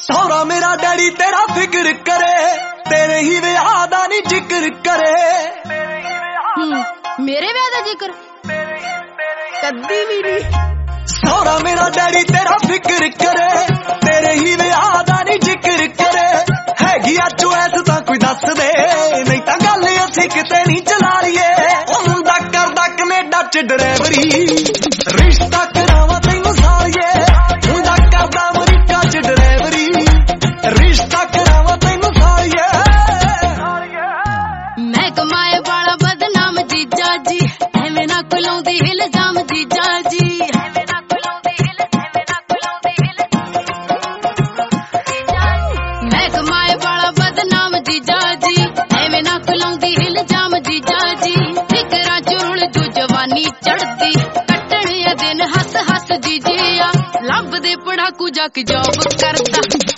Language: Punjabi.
ਸੌਰਾ ਮੇਰਾ ਡੈਡੀ ਤੇਰਾ ਫਿਕਰ ਕਰੇ ਤੇਰੇ ਹੀ ਵਿਆਹ ਦਾ ਨਹੀਂ ਜ਼ਿਕਰ ਕਰੇ। ਮੇਰੇ ਵਿਆਹ ਦਾ ਜ਼ਿਕਰ? ਕਦੀ ਵੀ ਨਹੀਂ ਸੌਰਾ ਮੇਰਾ ਡੈਡੀ ਤੇਰਾ ਫਿਕਰ ਕਰੇ ਤੇਰੇ ਹੀ ਵਿਆਹ ਦਾ ਨਹੀਂ ਜ਼ਿਕਰ ਕਰੇ। ਹੈਗੀ ਆ ਚੁਐਸ ਤਾਂ ਕੋਈ ਦੱਸ ਦੇ ਨਹੀਂ ਤਾਂ ਗੱਲ ਅਸੀਂ ਕਿਤੇ ਨਹੀਂ ਚਲਾ ਲਈਏ। ਉਹ ਮੁੰਡਾ ਕਰਦਾ ਕੈਨੇਡਾ ਚ ਡਰਾਈਵਰੀ। ਐਵੇਂ ਨਾ ਇਲਜ਼ਾਮ ਜੀਜਾ। ਜੀ ਐਵੇਂ ਨਾ ਕੁਲਾਉਂਦੀ ਇਲ ਐਵੇਂ ਨਾ ਕੁਲਾਉਂਦੀ ਮੈਂ ਕਮਾਏ ਵਾਲਾ ਬਦਨਾਮ ਜੀਜਾ। ਜੀ ਐਵੇਂ ਨਾ ਕੁਲਾਉਂਦੀ ਇਲਜ਼ਾਮ ਜੀਜਾ। ਜੀ ਫਿਕਰਾਂ ਚੁਰਲ ਜੂ ਜਵਾਨੀ ਚੜਦੀ ਕੱਟਣ ਦਿਨ ਹੱਸ ਹੱਸ ਜੀਜਿਆ ਲੱਭਦੇ ਪੜਾਕੂ ਜਾ ਕੇ ਜੋਬ ਕਰਦਾ।